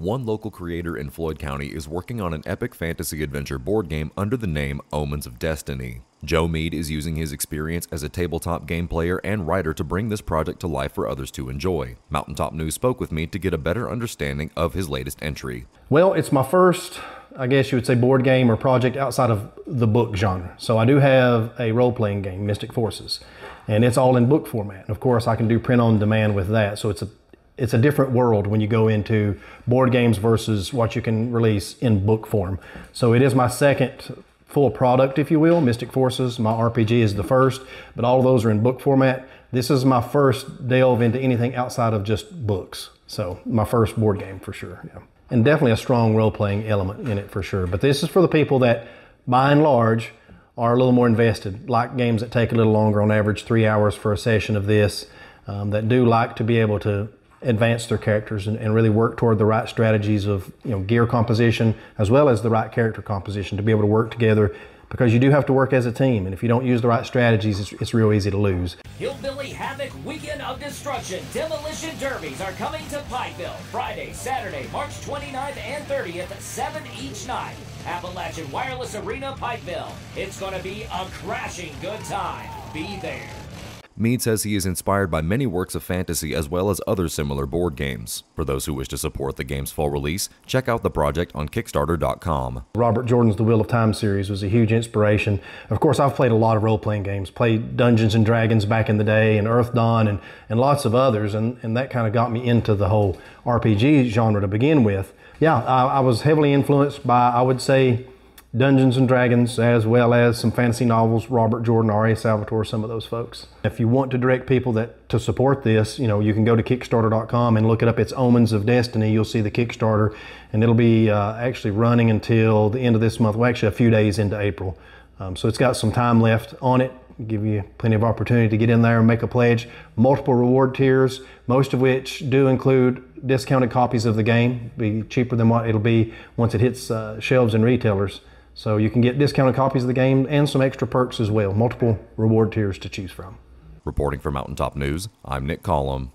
One local creator in Floyd County is working on an epic fantasy adventure board game under the name Omens of Destiny. Joe Mead is using his experience as a tabletop game player and writer to bring this project to life for others to enjoy. Mountaintop News spoke with me to get a better understanding of his latest entry. Well, it's my first, I guess you would say, board game or project outside of the book genre. So I do have a role playing game, Mystic Forces, and it's all in book format. Of course, I can do print on demand with that. So it's a it's a different world when you go into board games versus what you can release in book form. So it is my second full product, if you will. Mystic Forces, my RPG is the first, but all of those are in book format. This is my first delve into anything outside of just books. So my first board game for sure. Yeah. And definitely a strong role playing element in it for sure. But this is for the people that, by and large, are a little more invested, like games that take a little longer, on average three hours for a session of this, um, that do like to be able to advance their characters and, and, really work toward the right strategies of you know gear composition as well as the right character composition to be able to work together because you do have to work as a team. And if you don't use the right strategies it's, it's real easy to lose. Hillbilly havoc weekend of destruction demolition derbies are coming to pikeville friday saturday march 29th and 30th 7 each night appalachian wireless arena pikeville. It's going to be a crashing good time. Be there Mead says he is inspired by many works of fantasy as well as other similar board games. For those who wish to support the game's fall release, check out the project on Kickstarter.com. Robert Jordan's The Wheel of Time series was a huge inspiration. Of course, I've played a lot of role playing games, played Dungeons and Dragons back in the day, and Earthdawn, and, and lots of others, and, and that kind of got me into the whole RPG genre to begin with. Yeah, I, I was heavily influenced by, I would say, Dungeons and Dragons, as well as some fantasy novels, Robert Jordan, R.A. Salvatore, some of those folks. If you want to direct people that to support this, you know, you can go to Kickstarter.com and look it up. It's Omens of Destiny. You'll see the Kickstarter, and it'll be uh, actually running until the end of this month. Well, actually, a few days into April. Um, so it's got some time left on it. Give you plenty of opportunity to get in there and make a pledge. Multiple reward tiers, most of which do include discounted copies of the game. Be cheaper than what it'll be once it hits uh, shelves and retailers. So you can get discounted copies of the game and some extra perks as well, multiple reward tiers to choose from. Reporting for Mountaintop News, I'm Nick Collum.